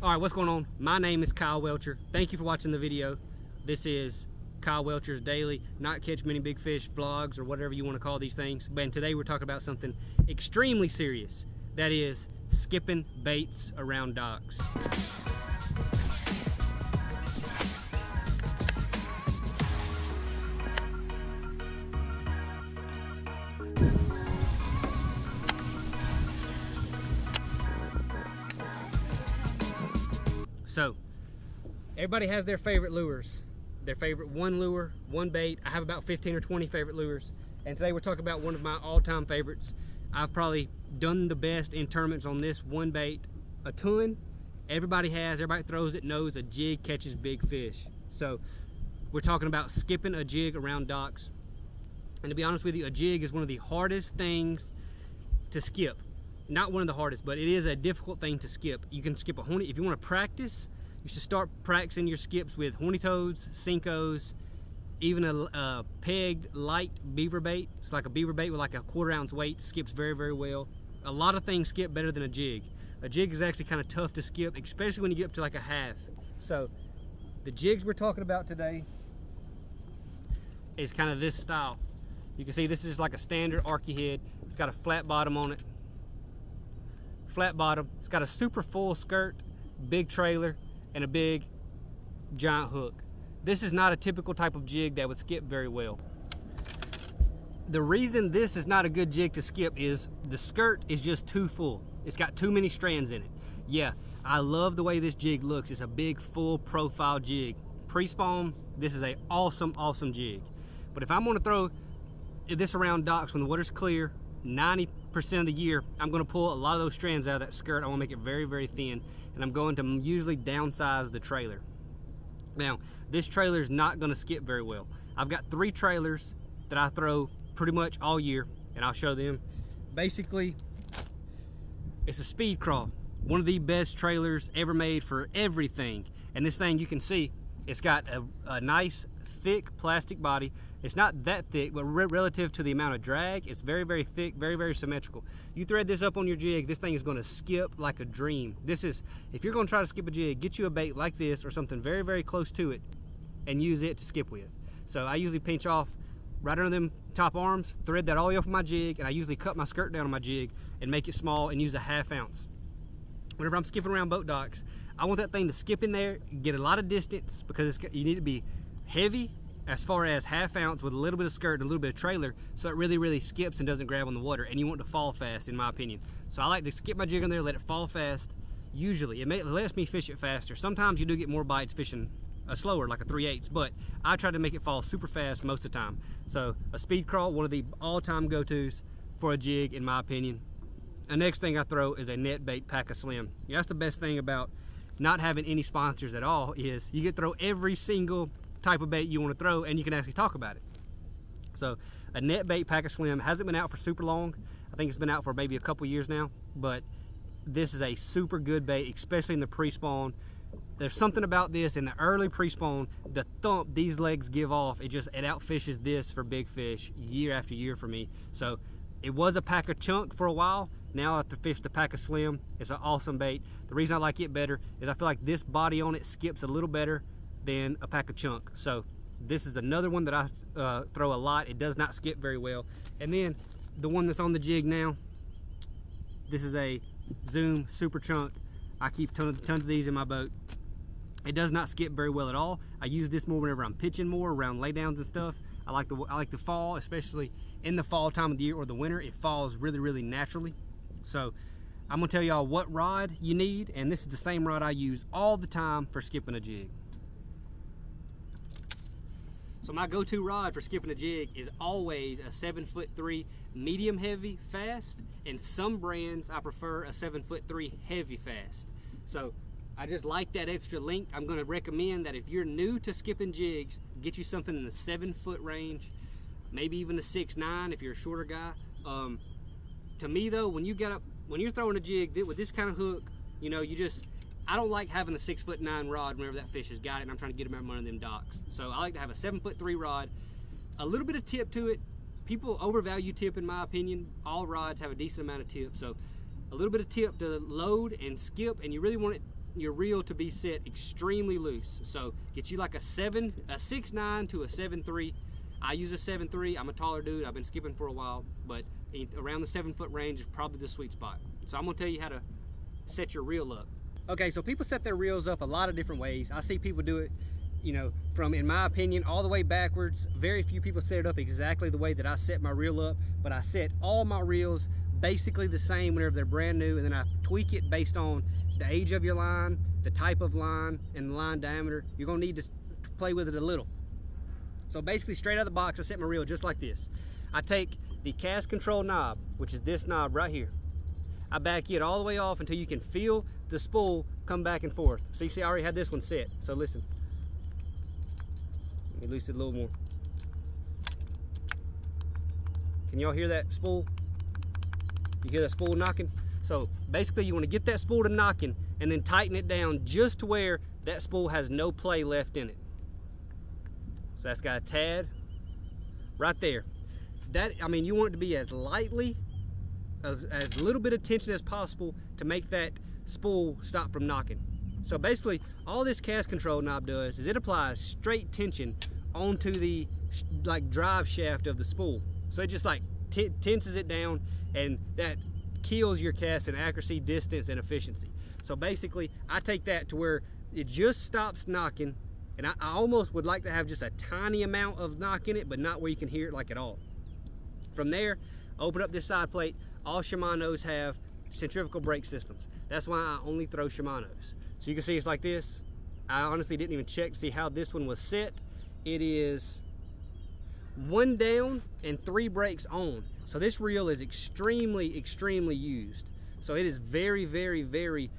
All right, what's going on? My name is Kyle Welcher. Thank you for watching the video. This is Kyle Welcher's daily not catch many big fish vlogs or whatever you want to call these things. But today we're talking about something extremely serious. That is skipping baits around docks. So, everybody has their favorite lures. Their favorite one lure, one bait. I have about 15 or 20 favorite lures. And today we're talking about one of my all-time favorites. I've probably done the best in tournaments on this one bait a ton. Everybody has, everybody throws it, knows a jig catches big fish. So we're talking about skipping a jig around docks. And to be honest with you, a jig is one of the hardest things to skip not one of the hardest, but it is a difficult thing to skip. You can skip a horny, if you want to practice, you should start practicing your skips with horny toads, Senkos, even a, a, pegged light beaver bait. It's like a beaver bait with like a quarter ounce weight, skips very, very well. A lot of things skip better than a jig. A jig is actually kind of tough to skip, especially when you get up to like a half. So the jigs we're talking about today is kind of this style. You can see this is like a standard Arkie head. It's got a flat bottom on it flat bottom. It's got a super full skirt, big trailer, and a big giant hook. This is not a typical type of jig that would skip very well. The reason this is not a good jig to skip is the skirt is just too full. It's got too many strands in it. Yeah, I love the way this jig looks. It's a big full profile jig. Pre-spawn, this is a awesome, awesome jig. But if I'm gonna throw this around docks when the water's clear, 90 percent of the year, I'm gonna pull a lot of those strands out of that skirt. I wanna make it very, very thin, and I'm going to usually downsize the trailer. Now, this trailer is not gonna skip very well. I've got three trailers that I throw pretty much all year, and I'll show them. Basically, it's a Speed Craw. One of the best trailers ever made for everything. And this thing, you can see, it's got a, a nice thick plastic body. It's not that thick, but re relative to the amount of drag, it's very, very thick, very, very symmetrical. You thread this up on your jig, this thing is gonna skip like a dream. This is, if you're gonna try to skip a jig, get you a bait like this or something very, very close to it and use it to skip with. So I usually pinch off right under them top arms, thread that all the way up my jig, and I usually cut my skirt down on my jig and make it small and use a half ounce. Whenever I'm skipping around boat docks, I want that thing to skip in there, get a lot of distance because you need to be heavy as far as half ounce with a little bit of skirt and a little bit of trailer so it really really skips and doesn't grab on the water and you want to fall fast in my opinion. So I like to skip my jig on there let it fall fast usually. It, may, it lets me fish it faster. Sometimes you do get more bites fishing a slower like a 3 8 but I try to make it fall super fast most of the time. So a Speed Craw one of the all-time go-tos for a jig in my opinion. The next thing I throw is a net bait Paca Slim yeah, that's the best thing about not having any sponsors at all is you get throw every single type of bait you want to throw and you can actually talk about it. So a net bait Paca Slim hasn't been out for super long. I think it's been out for maybe a couple years now, but this is a super good bait, especially in the pre-spawn. There's something about this in the early pre-spawn, the thump these legs give off, it just, it outfishes this for big fish year after year for me. So it was a Paca Chunk for a while. Now I have to fish the Paca Slim. It's an awesome bait. The reason I like it better is I feel like this body on it skips a little better than a Paca Chunk. So this is another one that I uh, throw a lot. It does not skip very well. And then the one that's on the jig now, this is a Zoom Super Chunk. I keep tons, tons of these in my boat. It does not skip very well at all. I use this more whenever I'm pitching more around laydowns and stuff. I like the I like the fall, especially in the fall time of the year or the winter. It falls really, really naturally. So I'm gonna tell y'all what rod you need, and this is the same rod I use all the time for skipping a jig. So my go-to rod for skipping a jig is always a seven foot three medium heavy fast, and some brands I prefer a seven foot three heavy fast. So I just like that extra length. I'm gonna recommend that if you're new to skipping jigs, get you something in the seven foot range, maybe even a six nine if you're a shorter guy. Um, to me though, when you get up, when you're throwing a jig with this kind of hook, you know, you just I don't like having a six foot nine rod whenever that fish has got it and I'm trying to get him out of one of them docks. So I like to have a seven foot three rod, a little bit of tip to it. People overvalue tip in my opinion. All rods have a decent amount of tip. So a little bit of tip to load and skip and you really want it your reel to be set extremely loose. So get you like a seven, a six nine to a seven three. I use a seven three. I'm a taller dude. I've been skipping for a while, but around the seven foot range is probably the sweet spot. So I'm gonna tell you how to set your reel up. Okay, so people set their reels up a lot of different ways. I see people do it, you know, from, in my opinion, all the way backwards. Very few people set it up exactly the way that I set my reel up, but I set all my reels basically the same whenever they're brand new, and then I tweak it based on the age of your line, the type of line, and the line diameter. You're gonna need to play with it a little. So basically straight out of the box, I set my reel just like this. I take the cast control knob, which is this knob right here. I back it all the way off until you can feel the spool come back and forth. So you see I already had this one set. So listen. Let me loosen it a little more. Can y'all hear that spool? You hear that spool knocking? So basically you want to get that spool to knocking and then tighten it down just to where that spool has no play left in it. So that's got a tad right there. That, I mean, you want it to be as lightly, as, as little bit of tension as possible to make that spool stop from knocking. So basically, all this cast control knob does is it applies straight tension onto the like drive shaft of the spool. So it just like tenses it down and that kills your cast in accuracy, distance, and efficiency. So basically, I take that to where it just stops knocking and I, I, almost would like to have just a tiny amount of knock in it, but not where you can hear it like at all. From there, open up this side plate. All Shimano's have centrifugal brake systems. That's why I only throw Shimano's. So you can see it's like this. I honestly didn't even check to see how this one was set. It is one down and three brakes on. So this reel is extremely, extremely used. So it is very, very, very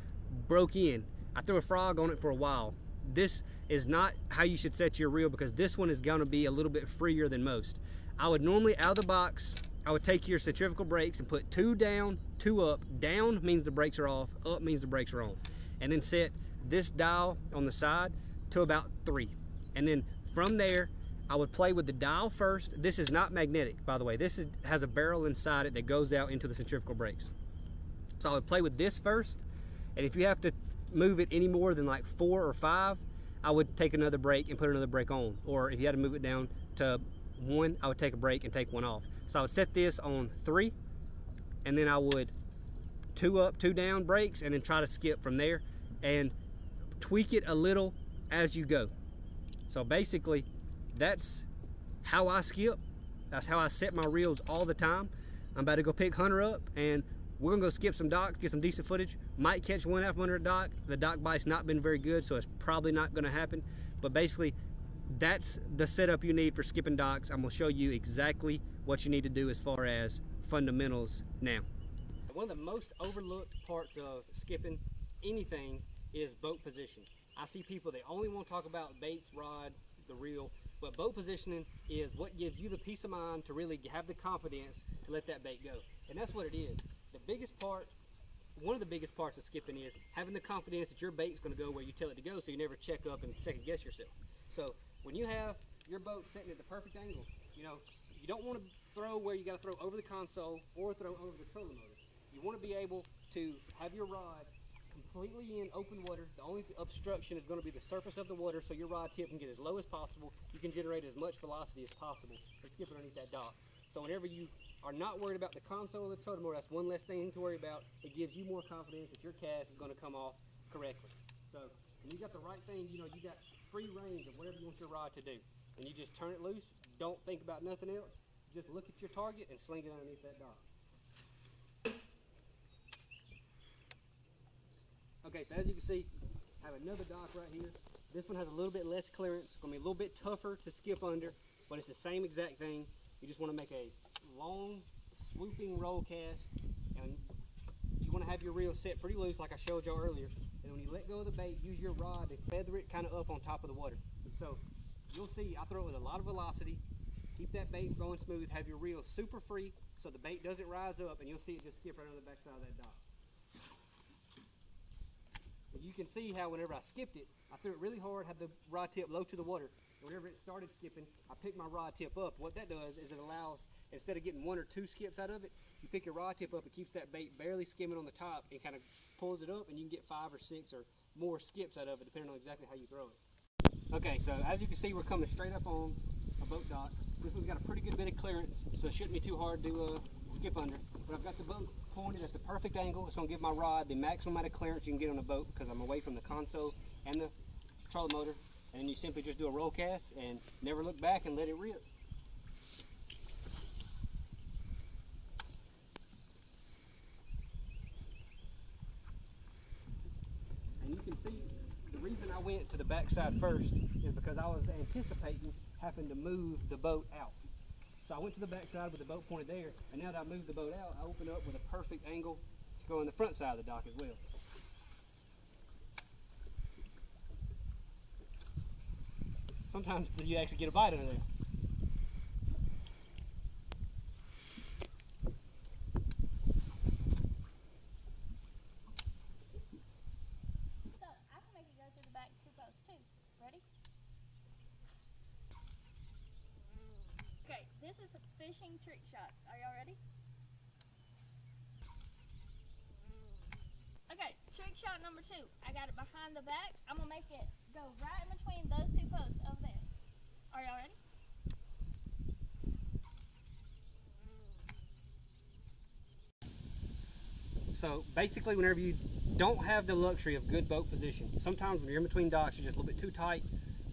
broke in. I threw a frog on it for a while. This is not how you should set your reel because this one is gonna be a little bit freer than most. I would normally, out of the box, I would take your centrifugal brakes and put two down, two up. Down means the brakes are off, up means the brakes are on. And then set this dial on the side to about three. And then from there, I would play with the dial first. This is not magnetic, by the way. This is, has a barrel inside it that goes out into the centrifugal brakes. So I would play with this first. And if you have to move it any more than like four or five, I would take another brake and put another brake on. Or if you had to move it down to one, I would take a brake and take one off. So I would set this on three, and then I would two up, two down brakes, and then try to skip from there and tweak it a little as you go. So basically, that's how I skip. That's how I set my reels all the time. I'm about to go pick Hunter up and we're gonna go skip some docks, get some decent footage. Might catch one out from under a dock. The dock bite's not been very good, so it's probably not gonna happen. But basically, that's the setup you need for skipping docks. I'm gonna show you exactly what you need to do as far as fundamentals now. One of the most overlooked parts of skipping anything is boat position. I see people, they only want to talk about baits, rod, the reel, but boat positioning is what gives you the peace of mind to really have the confidence to let that bait go. And that's what it is. The biggest part, one of the biggest parts of skipping is having the confidence that your bait's going to go where you tell it to go so you never check up and second guess yourself. So when you have your boat sitting at the perfect angle, you know, you don't want to throw where you got to throw over the console or throw over the trolling motor. You want to be able to have your rod completely in open water. The only obstruction is going to be the surface of the water so your rod tip can get as low as possible. You can generate as much velocity as possible for skipping underneath that dock. So whenever you are not worried about the console of the trolling motor, that's one less thing to worry about. It gives you more confidence that your cast is going to come off correctly. So when you got the right thing, you know, you got free range of whatever you want your rod to do. And you just turn it loose, don't think about nothing else. Just look at your target and sling it underneath that dock. Okay, so as you can see, I have another dock right here. This one has a little bit less clearance. It's gonna be a little bit tougher to skip under, but it's the same exact thing. You just wanna make a long, swooping roll cast, and you wanna have your reel set pretty loose like I showed y'all earlier. And when you let go of the bait, use your rod to feather it kind of up on top of the water. So you'll see I throw it with a lot of velocity, keep that bait going smooth, have your reel super free so the bait doesn't rise up and you'll see it just skip right on the backside of that dock you can see how whenever I skipped it, I threw it really hard, had the rod tip low to the water. Whenever it started skipping, I picked my rod tip up. What that does is it allows, instead of getting one or two skips out of it, you pick your rod tip up, it keeps that bait barely skimming on the top and kind of pulls it up and you can get five or six or more skips out of it, depending on exactly how you throw it. Okay, so as you can see, we're coming straight up on a boat dock. This one's got a pretty good bit of clearance, so it shouldn't be too hard to uh, skip under. But I've got the boat pointed at the perfect angle. It's gonna give my rod the maximum amount of clearance you can get on the boat because I'm away from the console and the trolling motor. And you simply just do a roll cast and never look back and let it rip. And you can see the reason I went to the backside first is because I was anticipating having to move the boat out. So I went to the backside with the boat pointed there, and now that I moved the boat out, I open up with a perfect angle to go in the front side of the dock as well. Sometimes you actually get a bite under there. So I can make it go through the back two posts too. Ready? Okay, this is fishing trick shots. Are y'all ready? Okay, trick shot number two. I got it behind the back. I'm gonna make it go right in between those two posts over there. Are y'all ready? So basically, whenever you don't have the luxury of good boat position, sometimes when you're in between docks, you're just a little bit too tight,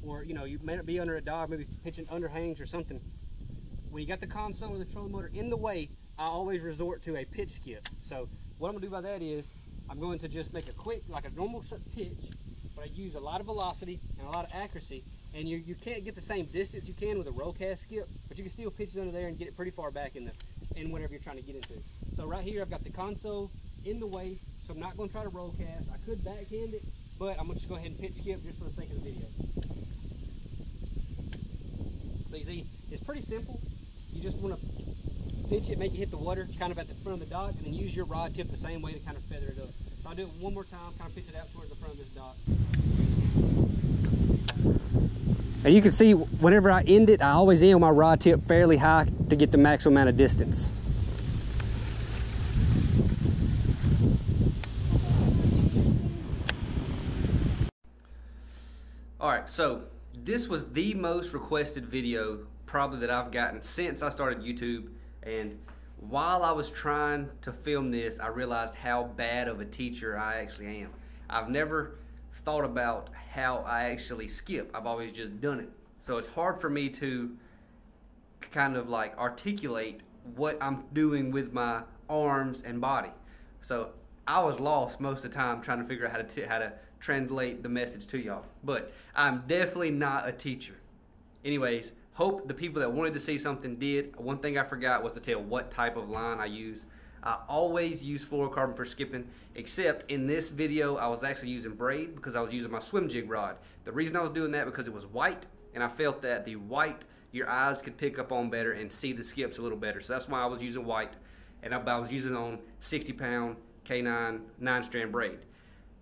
or you know you may not be under a dock, maybe pitching underhangs or something. When you got the console or the trolling motor in the way, I always resort to a pitch skip. So what I'm gonna do by that is I'm going to just make a quick, like a normal pitch, but I use a lot of velocity and a lot of accuracy. And you, you can't get the same distance you can with a roll cast skip, but you can still pitch it under there and get it pretty far back in the in whatever you're trying to get into. So right here I've got the console in the way, so I'm not going to try to roll cast. I could backhand it, but I'm going to just go ahead and pitch skip just for the sake of the video. So you see, it's pretty simple. You just want to pitch it, make it hit the water kind of at the front of the dock, and then use your rod tip the same way to kind of feather it up. So I'll do it one more time, kind of pitch it out towards the front of this dock. And you can see whenever I end it, I always end my rod tip fairly high to get the maximum amount of distance. All right, so this was the most requested video probably that I've gotten since I started YouTube. And while I was trying to film this, I realized how bad of a teacher I actually am. I've never thought about how I actually skip. I've always just done it. So it's hard for me to kind of like articulate what I'm doing with my arms and body. So I was lost most of the time trying to figure out how to how to translate the message to y'all. But I'm definitely not a teacher. Anyways, hope the people that wanted to see something did. One thing I forgot was to tell what type of line I use. I always use fluorocarbon for skipping, except in this video I was actually using braid because I was using my swim jig rod. The reason I was doing that because it was white and I felt that the white your eyes could pick up on better and see the skips a little better. So that's why I was using white and I, I was using on 60 pound K9 nine strand braid.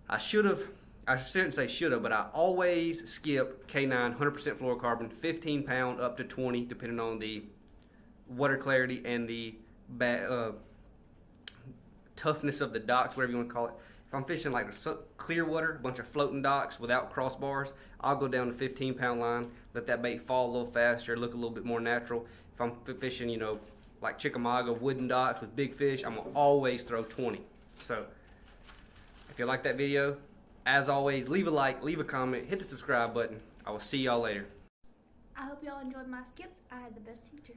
I should have, I shouldn't say should have, but I always skip K9 100% fluorocarbon, 15 pound up to 20, depending on the water clarity and the uh, toughness of the docks, whatever you want to call it. If I'm fishing like clear water, a bunch of floating docks without crossbars, I'll go down to 15 pound line, let that bait fall a little faster, look a little bit more natural. If I'm fishing, you know, like Chickamauga wooden docks with big fish, I'm gonna always throw 20. So if you like that video, as always, leave a like, leave a comment, hit the subscribe button. I will see y'all later. I hope y'all enjoyed my skips. I had the best teacher.